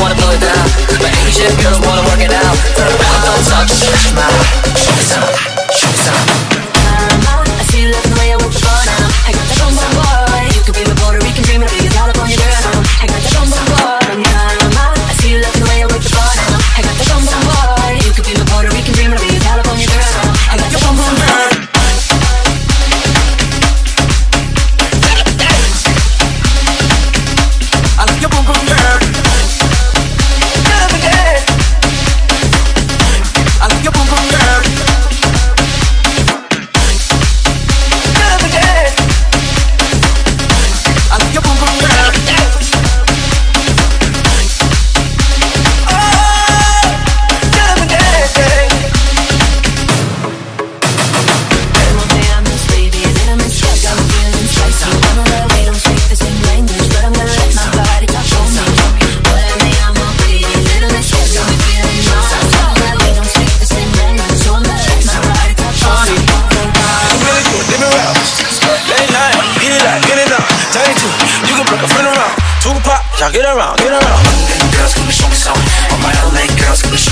wanna blow it down. But Asian girls wanna work it out. Turn around, don't talk, show me some Show some Get around, get around. Girls, give me some. All my LA girls, give me